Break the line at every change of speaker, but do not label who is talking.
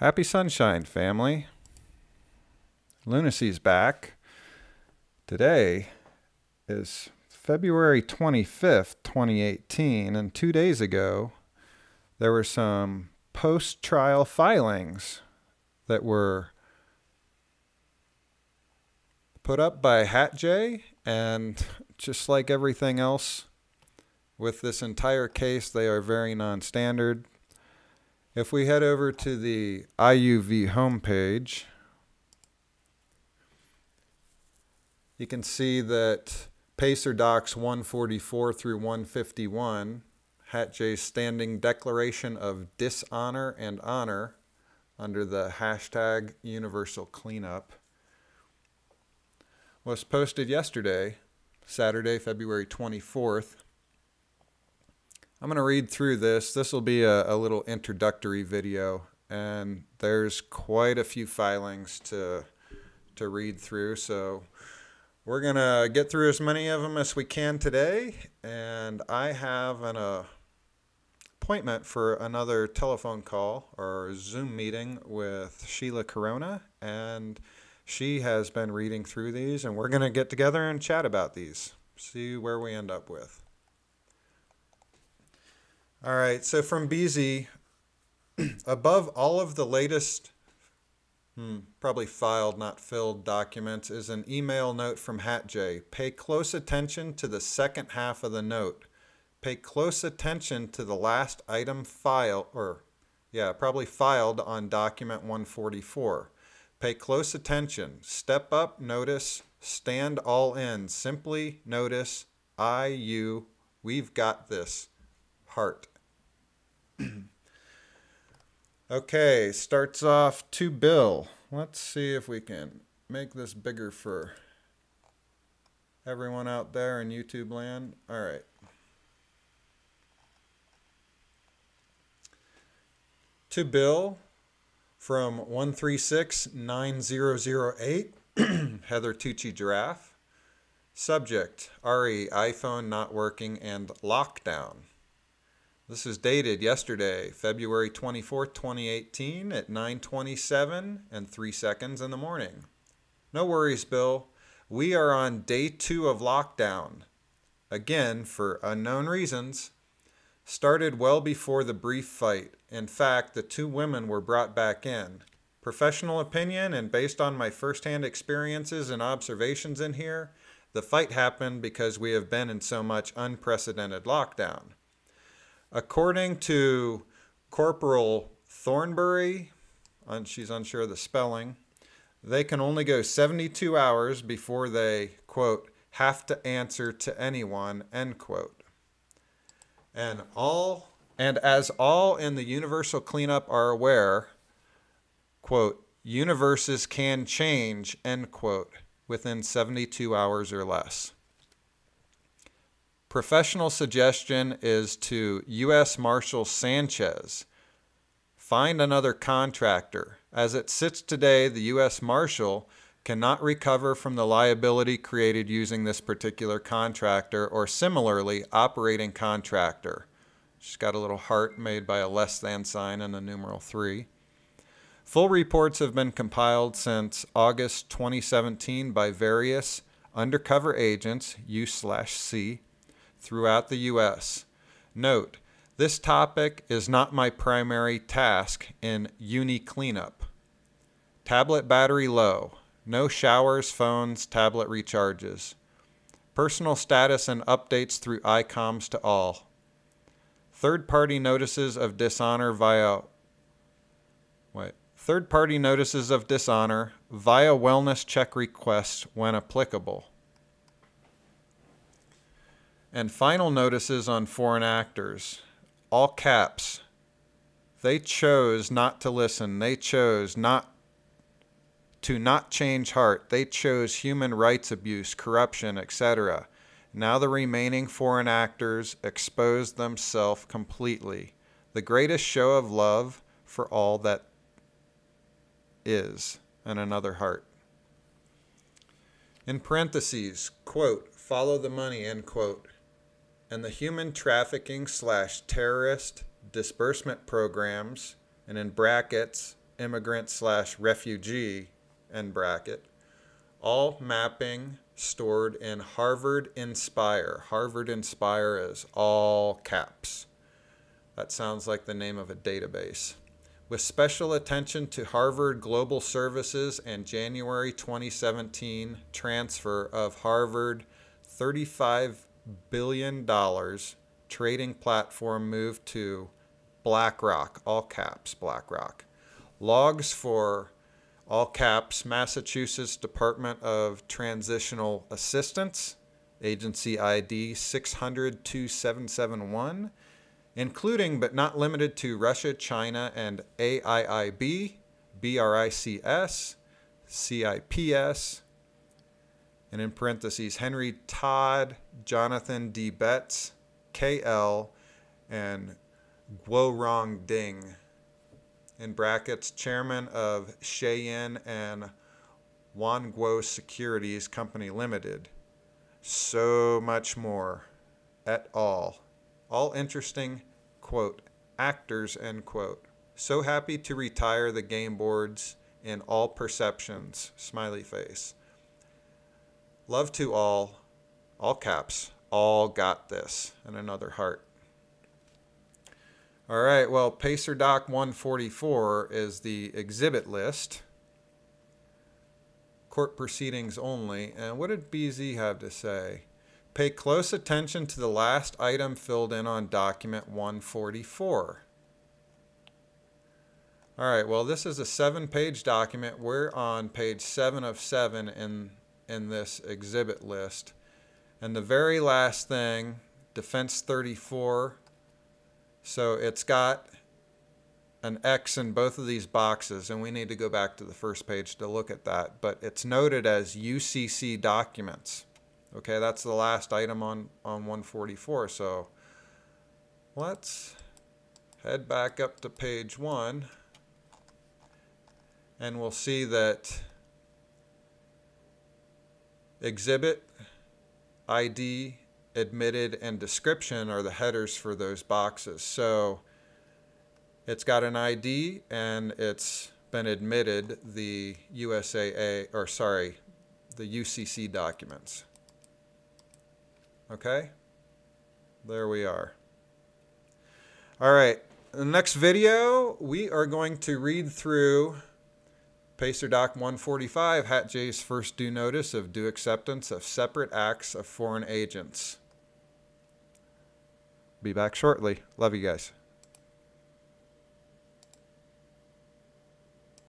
Happy sunshine, family. Luna See's back. Today is February 25th, 2018, and two days ago, there were some post trial filings that were put up by HatJ, and just like everything else with this entire case, they are very non standard. If we head over to the IUV homepage, you can see that Pacer Docs 144 through 151, Hat J's standing declaration of dishonor and honor under the hashtag universal cleanup was posted yesterday, Saturday, February 24th. I'm going to read through this. This will be a, a, little introductory video, and there's quite a few filings to, to read through. So we're going to get through as many of them as we can today. And I have an uh, appointment for another telephone call or Zoom meeting with Sheila Corona. And she has been reading through these, and we're going to get together and chat about these, see where we end up with. All right, so from BZ, above all of the latest, hmm, probably filed, not filled documents, is an email note from HatJ. Pay close attention to the second half of the note. Pay close attention to the last item file, or yeah, probably filed on document 144. Pay close attention. Step up, notice, stand all in. Simply notice, I, you, we've got this. Heart. okay, starts off to Bill. Let's see if we can make this bigger for everyone out there in YouTube land. All right. To Bill from 1369008, Heather Tucci Jarraf. Subject RE iPhone not working and lockdown. This is dated yesterday, February 24th, 2018 at 9:27 and 3 seconds in the morning. No worries, Bill. We are on day 2 of lockdown. Again, for unknown reasons, started well before the brief fight. In fact, the two women were brought back in. Professional opinion and based on my firsthand experiences and observations in here, the fight happened because we have been in so much unprecedented lockdown. According to Corporal Thornbury, and she's unsure of the spelling, they can only go 72 hours before they, quote, have to answer to anyone, end quote. And all and as all in the universal cleanup are aware, quote, universes can change, end quote, within 72 hours or less. Professional suggestion is to U.S. Marshal Sanchez find another contractor. As it sits today, the U.S. Marshal cannot recover from the liability created using this particular contractor or similarly operating contractor. She's got a little heart made by a less than sign and a numeral 3. Full reports have been compiled since August 2017 by various undercover agents, U/C, throughout the U.S. Note, this topic is not my primary task in uni cleanup. Tablet battery low. No showers, phones, tablet recharges. Personal status and updates through ICOMS to all. Third party notices of dishonor via wait. Third party notices of dishonor via wellness check requests when applicable and final notices on foreign actors, all caps. They chose not to listen. They chose not to not change heart. They chose human rights abuse, corruption, etc. Now the remaining foreign actors exposed themselves completely. The greatest show of love for all that is, and another heart. In parentheses, quote, follow the money, end quote and the human trafficking slash terrorist disbursement programs, and in brackets, immigrant slash refugee, end bracket, all mapping stored in Harvard Inspire. Harvard Inspire is all caps. That sounds like the name of a database. With special attention to Harvard Global Services and January 2017 transfer of Harvard $35 billion dollars trading platform moved to BlackRock, all caps, BlackRock. Logs for all caps, Massachusetts Department of Transitional Assistance, agency ID 600 2771, including but not limited to Russia, China, and AIIB, BRICS, CIPS, and in parentheses, Henry Todd, Jonathan D. Betts, KL, and Guorong Ding in brackets, chairman of Shenyin and Wanguo Securities Company Limited. So much more, et al. All interesting, quote, actors, end quote. So happy to retire the game boards in all perceptions, smiley face. Love to all, all caps, all got this, and another heart. All right, well, Pacer Doc 144 is the exhibit list. Court proceedings only. And what did BZ have to say? Pay close attention to the last item filled in on document 144. All right, well, this is a seven page document. We're on page seven of seven in, in this exhibit list. And the very last thing, defense 34 so it's got an X in both of these boxes, and we need to go back to the first page to look at that. But it's noted as UCC documents. Okay, that's the last item on, on 144. So let's head back up to page one, and we'll see that exhibit ID admitted and description are the headers for those boxes. So it's got an ID and it's been admitted the USAA, or sorry, the UCC documents. Okay? There we are. All right. In the next video, we are going to read through Pacer Doc 145, Hat J's first due notice of due acceptance of separate acts of foreign agents. Be back shortly. Love you guys.